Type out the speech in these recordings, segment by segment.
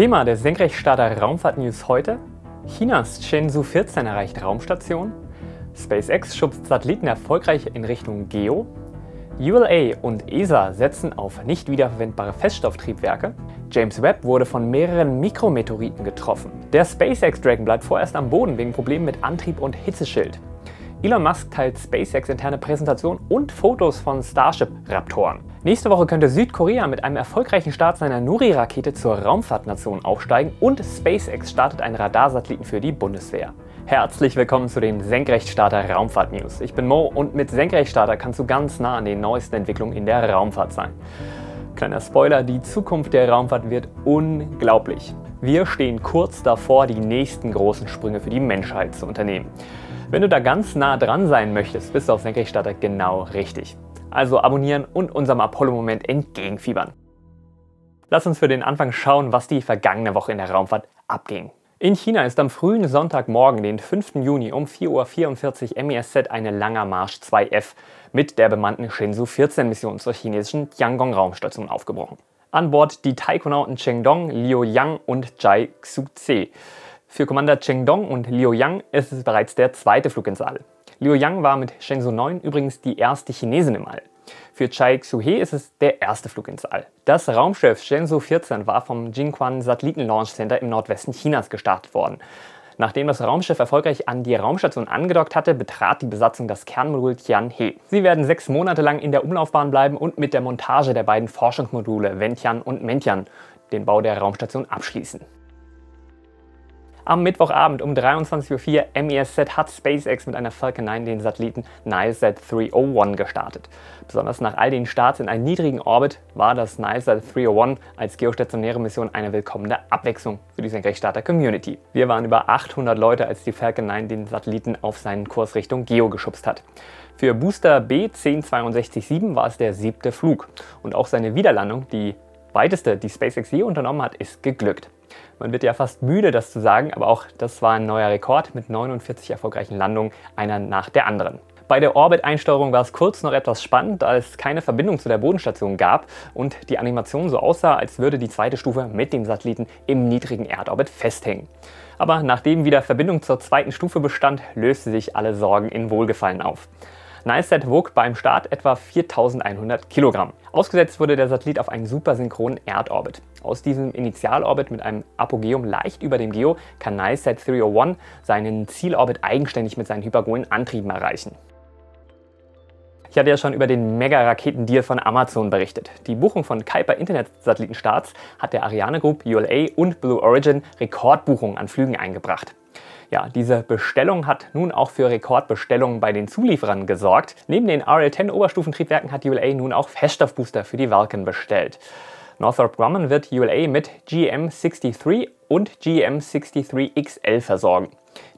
Thema der Senkrechtstarter Raumfahrt News heute: Chinas Shenzhou 14 erreicht Raumstation, SpaceX schubst Satelliten erfolgreich in Richtung Geo, ULA und ESA setzen auf nicht wiederverwendbare Feststofftriebwerke, James Webb wurde von mehreren Mikrometeoriten getroffen, der SpaceX Dragon bleibt vorerst am Boden wegen Problemen mit Antrieb und Hitzeschild. Elon Musk teilt SpaceX interne Präsentation und Fotos von Starship-Raptoren. Nächste Woche könnte Südkorea mit einem erfolgreichen Start seiner Nuri-Rakete zur Raumfahrtnation aufsteigen und SpaceX startet einen Radarsatelliten für die Bundeswehr. Herzlich willkommen zu den Senkrechtstarter Raumfahrt News. Ich bin Mo und mit Senkrechtstarter kannst du ganz nah an den neuesten Entwicklungen in der Raumfahrt sein. Kleiner Spoiler, die Zukunft der Raumfahrt wird unglaublich. Wir stehen kurz davor, die nächsten großen Sprünge für die Menschheit zu unternehmen. Wenn du da ganz nah dran sein möchtest, bist du auf Senkrechtstarter genau richtig. Also abonnieren und unserem Apollo-Moment entgegenfiebern. Lass uns für den Anfang schauen, was die vergangene Woche in der Raumfahrt abging. In China ist am frühen Sonntagmorgen, den 5. Juni um 4.44 Uhr MESZ eine Langer Marsch 2F mit der bemannten Shenzhou 14 Mission zur chinesischen Tiangong Raumstation aufgebrochen. An Bord die Taikonauten Cheng Dong, Liu Yang und Zhai Xuze. Für Commander Cheng Dong und Liu Yang ist es bereits der zweite Flug ins All. Liu Yang war mit Shenzhou 9 übrigens die erste Chinesin im All. Für Chai Xuhe ist es der erste Flug ins All. Das Raumschiff Shenzhou 14 war vom Jinquan Satelliten Launch Center im Nordwesten Chinas gestartet worden. Nachdem das Raumschiff erfolgreich an die Raumstation angedockt hatte, betrat die Besatzung das Kernmodul Tianhe. Sie werden sechs Monate lang in der Umlaufbahn bleiben und mit der Montage der beiden Forschungsmodule Wentian und Mentian den Bau der Raumstation abschließen. Am Mittwochabend um 23.04 Uhr MESZ hat SpaceX mit einer Falcon 9 den Satelliten NileSat 301 gestartet. Besonders nach all den Starts in einen niedrigen Orbit war das NileSat 301 als geostationäre Mission eine willkommene Abwechslung für die Senkrechtstarter-Community. Wir waren über 800 Leute, als die Falcon 9 den Satelliten auf seinen Kurs Richtung Geo geschubst hat. Für Booster B10667 war es der siebte Flug und auch seine Wiederlandung, die weiteste, die SpaceX je unternommen hat, ist geglückt. Man wird ja fast müde, das zu sagen, aber auch das war ein neuer Rekord mit 49 erfolgreichen Landungen, einer nach der anderen. Bei der Orbit-Einsteuerung war es kurz noch etwas spannend, da es keine Verbindung zu der Bodenstation gab und die Animation so aussah, als würde die zweite Stufe mit dem Satelliten im niedrigen Erdorbit festhängen. Aber nachdem wieder Verbindung zur zweiten Stufe bestand, löste sich alle Sorgen in Wohlgefallen auf. NiceSat wog beim Start etwa 4100 Kilogramm. Ausgesetzt wurde der Satellit auf einen supersynchronen Erdorbit. Aus diesem Initialorbit mit einem Apogeum leicht über dem Geo kann NiceSat 301 seinen Zielorbit eigenständig mit seinen hypergonen Antrieben erreichen. Ich hatte ja schon über den Mega-Raketendeal von Amazon berichtet. Die Buchung von Kuiper Internet-Satellitenstarts hat der Ariane Group, ULA und Blue Origin Rekordbuchungen an Flügen eingebracht. Ja, diese Bestellung hat nun auch für Rekordbestellungen bei den Zulieferern gesorgt. Neben den RL-10 Oberstufentriebwerken hat ULA nun auch Feststoffbooster für die Vulcan bestellt. Northrop Grumman wird ULA mit GM63 und GM63XL versorgen.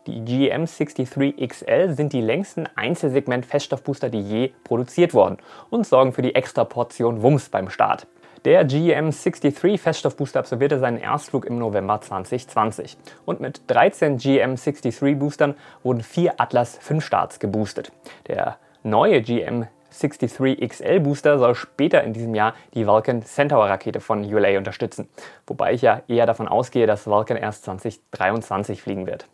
Die GM63XL sind die längsten Einzelsegment-Feststoffbooster, die je produziert wurden und sorgen für die extra Portion Wumms beim Start. Der GM63 Feststoffbooster absolvierte seinen Erstflug im November 2020 und mit 13 GM63 Boostern wurden vier Atlas 5 Starts geboostet. Der neue GM63 XL Booster soll später in diesem Jahr die Vulcan Centaur Rakete von ULA unterstützen, wobei ich ja eher davon ausgehe, dass Vulcan erst 2023 fliegen wird.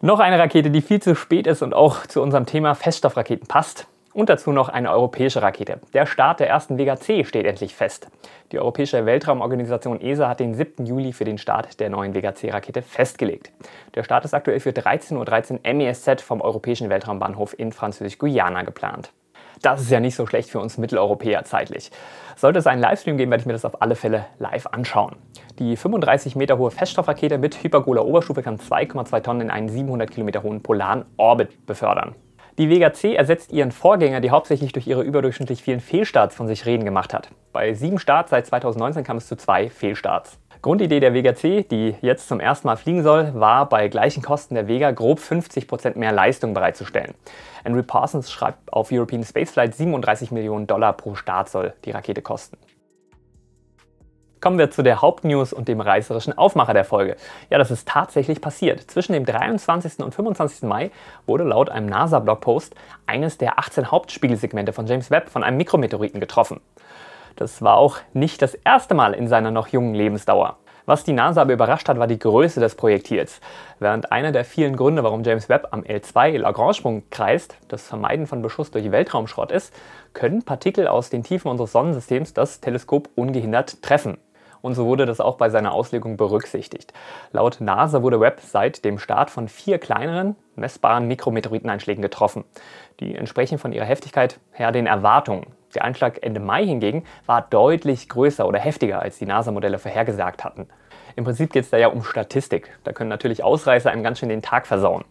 Noch eine Rakete, die viel zu spät ist und auch zu unserem Thema Feststoffraketen passt. Und dazu noch eine europäische Rakete. Der Start der ersten Vega C steht endlich fest. Die Europäische Weltraumorganisation ESA hat den 7. Juli für den Start der neuen Vega C-Rakete festgelegt. Der Start ist aktuell für 13.13 Uhr .13 MESZ vom Europäischen Weltraumbahnhof in Französisch-Guyana geplant. Das ist ja nicht so schlecht für uns Mitteleuropäer zeitlich. Sollte es einen Livestream geben, werde ich mir das auf alle Fälle live anschauen. Die 35 Meter hohe Feststoffrakete mit hypergoler Oberstufe kann 2,2 Tonnen in einen 700 Kilometer hohen polaren Orbit befördern. Die Vega C ersetzt ihren Vorgänger, die hauptsächlich durch ihre überdurchschnittlich vielen Fehlstarts von sich reden gemacht hat. Bei sieben Starts seit 2019 kam es zu zwei Fehlstarts. Grundidee der Vega C, die jetzt zum ersten Mal fliegen soll, war bei gleichen Kosten der Vega grob 50% mehr Leistung bereitzustellen. Henry Parsons schreibt auf European Spaceflight 37 Millionen Dollar pro Start soll die Rakete kosten. Kommen wir zu der Hauptnews und dem reißerischen Aufmacher der Folge. Ja, das ist tatsächlich passiert. Zwischen dem 23. und 25. Mai wurde laut einem NASA-Blogpost eines der 18 Hauptspiegelsegmente von James Webb von einem Mikrometeoriten getroffen. Das war auch nicht das erste Mal in seiner noch jungen Lebensdauer. Was die NASA aber überrascht hat, war die Größe des Projektils. Während einer der vielen Gründe, warum James Webb am L2 Lagrange-Sprung kreist, das Vermeiden von Beschuss durch Weltraumschrott ist, können Partikel aus den Tiefen unseres Sonnensystems das Teleskop ungehindert treffen. Und so wurde das auch bei seiner Auslegung berücksichtigt. Laut NASA wurde Webb seit dem Start von vier kleineren, messbaren Mikrometeoriteneinschlägen getroffen. Die entsprechen von ihrer Heftigkeit her den Erwartungen. Der Einschlag Ende Mai hingegen war deutlich größer oder heftiger, als die NASA-Modelle vorhergesagt hatten. Im Prinzip geht es da ja um Statistik. Da können natürlich Ausreißer einem ganz schön den Tag versauen.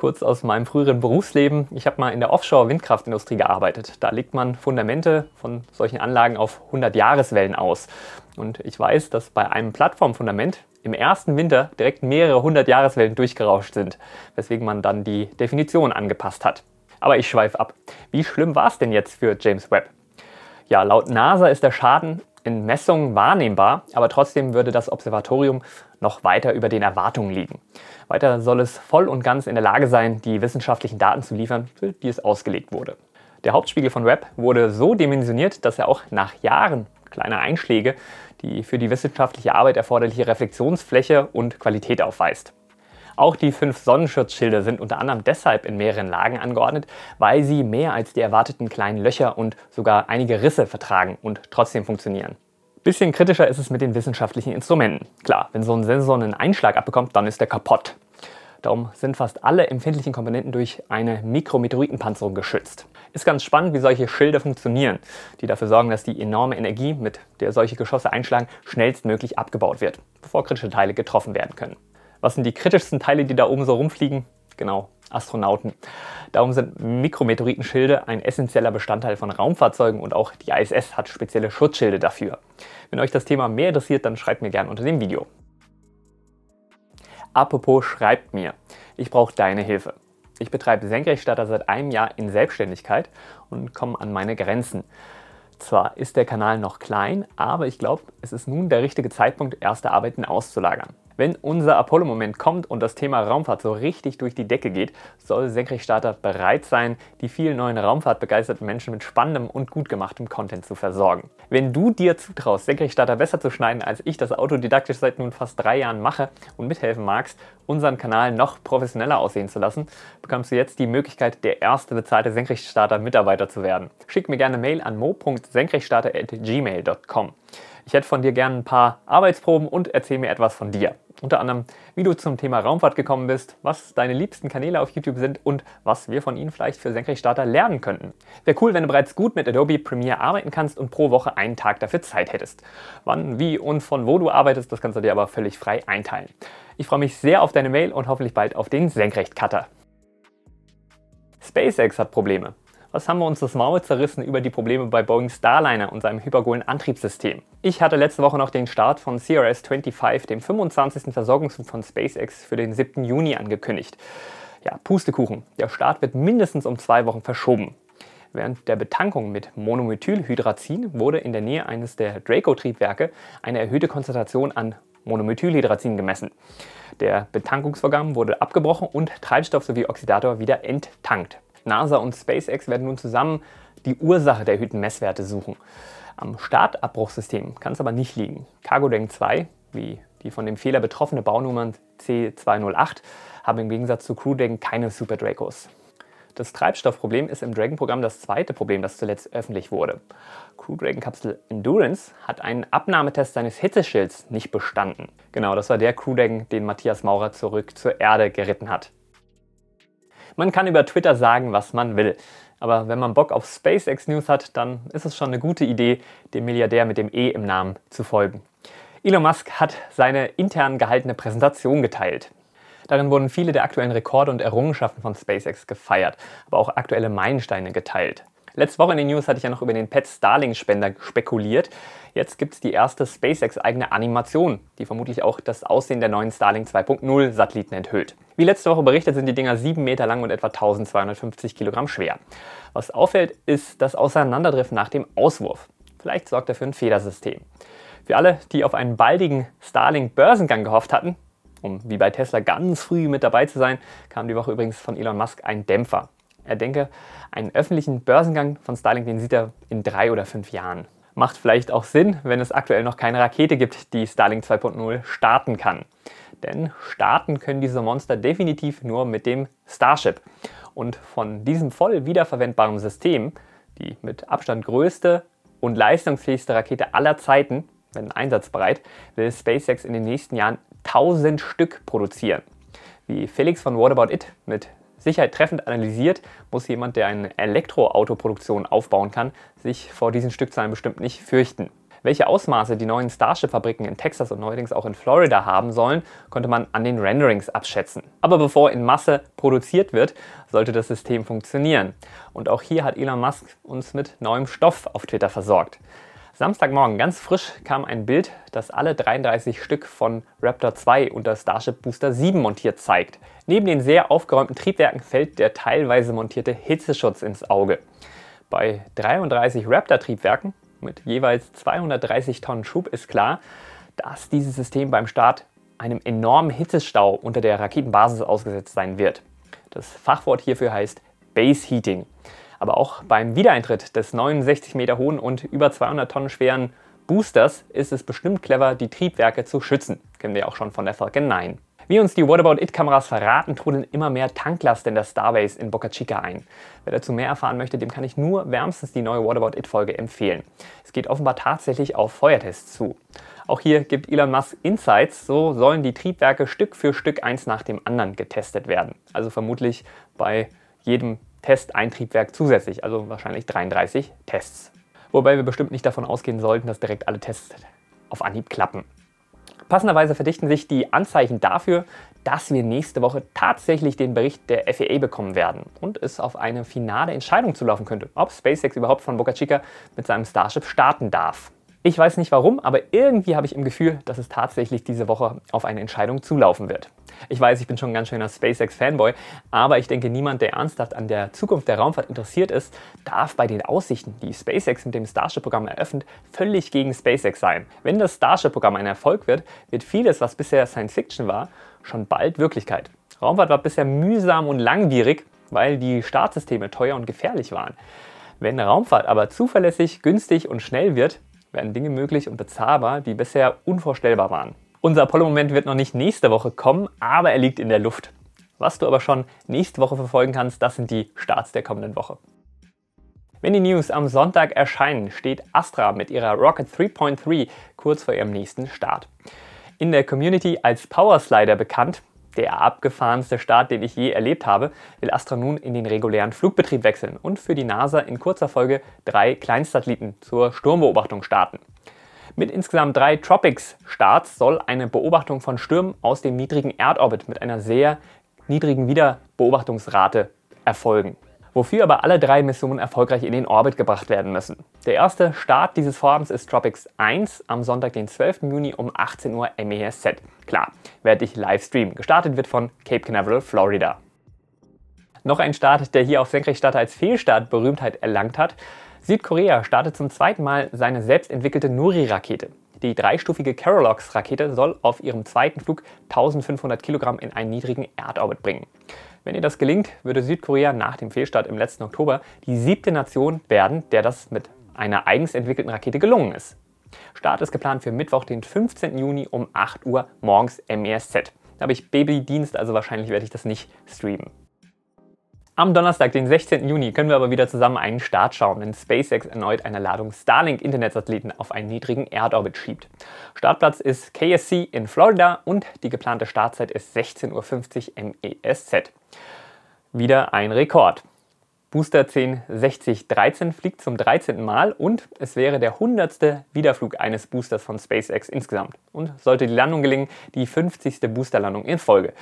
Kurz aus meinem früheren Berufsleben. Ich habe mal in der Offshore-Windkraftindustrie gearbeitet. Da legt man Fundamente von solchen Anlagen auf 100-Jahreswellen aus. Und ich weiß, dass bei einem Plattformfundament im ersten Winter direkt mehrere hundert Jahreswellen durchgerauscht sind, weswegen man dann die Definition angepasst hat. Aber ich schweife ab. Wie schlimm war es denn jetzt für James Webb? Ja, laut NASA ist der Schaden in Messungen wahrnehmbar, aber trotzdem würde das Observatorium noch weiter über den Erwartungen liegen. Weiter soll es voll und ganz in der Lage sein, die wissenschaftlichen Daten zu liefern, für die es ausgelegt wurde. Der Hauptspiegel von Webb wurde so dimensioniert, dass er auch nach Jahren kleiner Einschläge die für die wissenschaftliche Arbeit erforderliche Reflexionsfläche und Qualität aufweist. Auch die fünf Sonnenschutzschilde sind unter anderem deshalb in mehreren Lagen angeordnet, weil sie mehr als die erwarteten kleinen Löcher und sogar einige Risse vertragen und trotzdem funktionieren. Bisschen kritischer ist es mit den wissenschaftlichen Instrumenten. Klar, wenn so ein Sensor einen Einschlag abbekommt, dann ist der kaputt. Darum sind fast alle empfindlichen Komponenten durch eine Mikrometeoritenpanzerung geschützt. Ist ganz spannend, wie solche Schilde funktionieren, die dafür sorgen, dass die enorme Energie, mit der solche Geschosse einschlagen, schnellstmöglich abgebaut wird, bevor kritische Teile getroffen werden können. Was sind die kritischsten Teile, die da oben so rumfliegen? Genau, Astronauten. Darum sind Mikrometeoritenschilde ein essentieller Bestandteil von Raumfahrzeugen und auch die ISS hat spezielle Schutzschilde dafür. Wenn euch das Thema mehr interessiert, dann schreibt mir gerne unter dem Video. Apropos schreibt mir, ich brauche deine Hilfe. Ich betreibe Senkrechtstarter seit einem Jahr in Selbstständigkeit und komme an meine Grenzen. Zwar ist der Kanal noch klein, aber ich glaube, es ist nun der richtige Zeitpunkt, erste Arbeiten auszulagern. Wenn unser Apollo-Moment kommt und das Thema Raumfahrt so richtig durch die Decke geht, soll Senkrechtstarter bereit sein, die vielen neuen Raumfahrtbegeisterten Menschen mit spannendem und gut gemachtem Content zu versorgen. Wenn du dir zutraust, Senkrechtstarter besser zu schneiden, als ich das autodidaktisch seit nun fast drei Jahren mache und mithelfen magst, unseren Kanal noch professioneller aussehen zu lassen, bekommst du jetzt die Möglichkeit, der erste bezahlte Senkrechtstarter-Mitarbeiter zu werden. Schick mir gerne Mail an mo.senkrechtstarter.gmail.com. Ich hätte von dir gerne ein paar Arbeitsproben und erzähl mir etwas von dir. Unter anderem, wie du zum Thema Raumfahrt gekommen bist, was deine liebsten Kanäle auf YouTube sind und was wir von ihnen vielleicht für Senkrechtstarter lernen könnten. Wäre cool, wenn du bereits gut mit Adobe Premiere arbeiten kannst und pro Woche einen Tag dafür Zeit hättest. Wann, wie und von wo du arbeitest, das kannst du dir aber völlig frei einteilen. Ich freue mich sehr auf deine Mail und hoffentlich bald auf den Senkrechtcutter. SpaceX hat Probleme. Was haben wir uns das Maul zerrissen über die Probleme bei Boeing Starliner und seinem hypergolen Antriebssystem? Ich hatte letzte Woche noch den Start von CRS-25, dem 25. Versorgungsflug von SpaceX, für den 7. Juni angekündigt. Ja, Pustekuchen. Der Start wird mindestens um zwei Wochen verschoben. Während der Betankung mit Monomethylhydrazin wurde in der Nähe eines der Draco-Triebwerke eine erhöhte Konzentration an Monomethylhydrazin gemessen. Der Betankungsvorgang wurde abgebrochen und Treibstoff sowie Oxidator wieder enttankt. NASA und SpaceX werden nun zusammen die Ursache der erhöhten Messwerte suchen. Am Startabbruchsystem kann es aber nicht liegen. CargoDank 2, wie die von dem Fehler betroffene Baunummer C208, haben im Gegensatz zu CrewDank keine Super Dracos. Das Treibstoffproblem ist im Dragon-Programm das zweite Problem, das zuletzt öffentlich wurde. Crew Dragon Kapsel Endurance hat einen Abnahmetest seines Hitzeschilds nicht bestanden. Genau, das war der Crew Dragon, den Matthias Maurer zurück zur Erde geritten hat. Man kann über Twitter sagen, was man will. Aber wenn man Bock auf SpaceX News hat, dann ist es schon eine gute Idee, dem Milliardär mit dem E im Namen zu folgen. Elon Musk hat seine intern gehaltene Präsentation geteilt. Darin wurden viele der aktuellen Rekorde und Errungenschaften von SpaceX gefeiert, aber auch aktuelle Meilensteine geteilt. Letzte Woche in den News hatte ich ja noch über den Pet Starlink Spender spekuliert. Jetzt gibt es die erste SpaceX-eigene Animation, die vermutlich auch das Aussehen der neuen Starlink 2.0 Satelliten enthüllt. Wie letzte Woche berichtet, sind die Dinger 7 Meter lang und etwa 1250 Kilogramm schwer. Was auffällt, ist das Auseinanderdriften nach dem Auswurf. Vielleicht sorgt er für ein Federsystem. Für alle, die auf einen baldigen Starlink-Börsengang gehofft hatten, um wie bei Tesla ganz früh mit dabei zu sein, kam die Woche übrigens von Elon Musk ein Dämpfer. Er denke, einen öffentlichen Börsengang von Starlink, den sieht er in drei oder fünf Jahren. Macht vielleicht auch Sinn, wenn es aktuell noch keine Rakete gibt, die Starlink 2.0 starten kann. Denn starten können diese Monster definitiv nur mit dem Starship. Und von diesem voll wiederverwendbaren System, die mit Abstand größte und leistungsfähigste Rakete aller Zeiten, wenn einsatzbereit, will SpaceX in den nächsten Jahren 1000 Stück produzieren. Wie Felix von What About It mit Sicherheit treffend analysiert, muss jemand, der eine Elektroautoproduktion aufbauen kann, sich vor diesen Stückzahlen bestimmt nicht fürchten. Welche Ausmaße die neuen Starship-Fabriken in Texas und neuerdings auch in Florida haben sollen, konnte man an den Renderings abschätzen. Aber bevor in Masse produziert wird, sollte das System funktionieren. Und auch hier hat Elon Musk uns mit neuem Stoff auf Twitter versorgt. Samstagmorgen ganz frisch kam ein Bild, das alle 33 Stück von Raptor 2 unter Starship Booster 7 montiert zeigt. Neben den sehr aufgeräumten Triebwerken fällt der teilweise montierte Hitzeschutz ins Auge. Bei 33 Raptor-Triebwerken mit jeweils 230 Tonnen Schub ist klar, dass dieses System beim Start einem enormen Hitzestau unter der Raketenbasis ausgesetzt sein wird. Das Fachwort hierfür heißt Base Heating. Aber auch beim Wiedereintritt des 69 Meter hohen und über 200 Tonnen schweren Boosters ist es bestimmt clever, die Triebwerke zu schützen. Kennen wir auch schon von der Falcon 9. Wie uns die What About It-Kameras verraten, trudeln immer mehr Tanklast in der Starbase in Boca Chica ein. Wer dazu mehr erfahren möchte, dem kann ich nur wärmstens die neue What About It-Folge empfehlen. Es geht offenbar tatsächlich auf Feuertests zu. Auch hier gibt Elon Musk Insights, so sollen die Triebwerke Stück für Stück eins nach dem anderen getestet werden. Also vermutlich bei jedem Test ein Triebwerk zusätzlich, also wahrscheinlich 33 Tests. Wobei wir bestimmt nicht davon ausgehen sollten, dass direkt alle Tests auf Anhieb klappen. Passenderweise verdichten sich die Anzeichen dafür, dass wir nächste Woche tatsächlich den Bericht der FAA bekommen werden und es auf eine finale Entscheidung zulaufen könnte, ob SpaceX überhaupt von Boca Chica mit seinem Starship starten darf. Ich weiß nicht warum, aber irgendwie habe ich im Gefühl, dass es tatsächlich diese Woche auf eine Entscheidung zulaufen wird. Ich weiß, ich bin schon ein ganz schöner SpaceX-Fanboy, aber ich denke, niemand, der ernsthaft an der Zukunft der Raumfahrt interessiert ist, darf bei den Aussichten, die SpaceX mit dem Starship-Programm eröffnet, völlig gegen SpaceX sein. Wenn das Starship-Programm ein Erfolg wird, wird vieles, was bisher Science Fiction war, schon bald Wirklichkeit. Raumfahrt war bisher mühsam und langwierig, weil die Startsysteme teuer und gefährlich waren. Wenn Raumfahrt aber zuverlässig, günstig und schnell wird, werden Dinge möglich und bezahlbar, die bisher unvorstellbar waren. Unser Apollo-Moment wird noch nicht nächste Woche kommen, aber er liegt in der Luft. Was du aber schon nächste Woche verfolgen kannst, das sind die Starts der kommenden Woche. Wenn die News am Sonntag erscheinen, steht Astra mit ihrer Rocket 3.3 kurz vor ihrem nächsten Start. In der Community als Power Slider bekannt, der abgefahrenste Start, den ich je erlebt habe, will Astra nun in den regulären Flugbetrieb wechseln und für die NASA in kurzer Folge drei Kleinsatelliten zur Sturmbeobachtung starten. Mit insgesamt drei Tropics-Starts soll eine Beobachtung von Stürmen aus dem niedrigen Erdorbit mit einer sehr niedrigen Wiederbeobachtungsrate erfolgen. Wofür aber alle drei Missionen erfolgreich in den Orbit gebracht werden müssen. Der erste Start dieses Vorhabens ist Tropics 1 am Sonntag, den 12. Juni um 18 Uhr MESZ. Klar, werde ich live streamen. Gestartet wird von Cape Canaveral, Florida. Noch ein Start, der hier auf Senkrechtstarter als Fehlstart Berühmtheit erlangt hat. Südkorea startet zum zweiten Mal seine selbst entwickelte Nuri-Rakete. Die dreistufige Carolox-Rakete soll auf ihrem zweiten Flug 1500 Kilogramm in einen niedrigen Erdorbit bringen. Wenn ihr das gelingt, würde Südkorea nach dem Fehlstart im letzten Oktober die siebte Nation werden, der das mit einer eigens entwickelten Rakete gelungen ist. Start ist geplant für Mittwoch, den 15. Juni um 8 Uhr morgens MESZ. Da habe ich Babydienst, also wahrscheinlich werde ich das nicht streamen. Am Donnerstag, den 16. Juni, können wir aber wieder zusammen einen Start schauen, wenn SpaceX erneut eine Ladung Starlink-Internetsatelliten auf einen niedrigen Erdorbit schiebt. Startplatz ist KSC in Florida und die geplante Startzeit ist 16.50 Uhr MESZ. Wieder ein Rekord. Booster 106013 fliegt zum 13. Mal und es wäre der 100. Wiederflug eines Boosters von SpaceX insgesamt. Und sollte die Landung gelingen, die 50. Boosterlandung in Folge.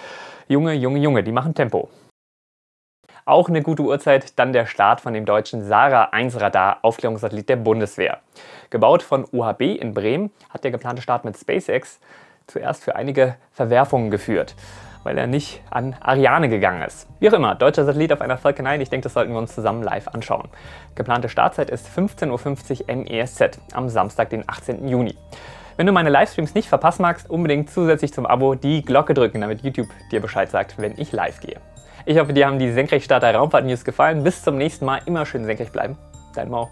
Junge, Junge, Junge, die machen Tempo. Auch eine gute Uhrzeit dann der Start von dem deutschen SARA-1-Radar Aufklärungssatellit der Bundeswehr. Gebaut von UHB in Bremen hat der geplante Start mit SpaceX zuerst für einige Verwerfungen geführt, weil er nicht an Ariane gegangen ist. Wie auch immer, deutscher Satellit auf einer Falcon 9, ich denke, das sollten wir uns zusammen live anschauen. Geplante Startzeit ist 15.50 Uhr MESZ am Samstag, den 18. Juni. Wenn du meine Livestreams nicht verpassen magst, unbedingt zusätzlich zum Abo die Glocke drücken, damit YouTube dir Bescheid sagt, wenn ich live gehe. Ich hoffe, dir haben die Senkrechtstarter Raumfahrt News gefallen. Bis zum nächsten Mal. Immer schön senkrecht bleiben. Dein Mau.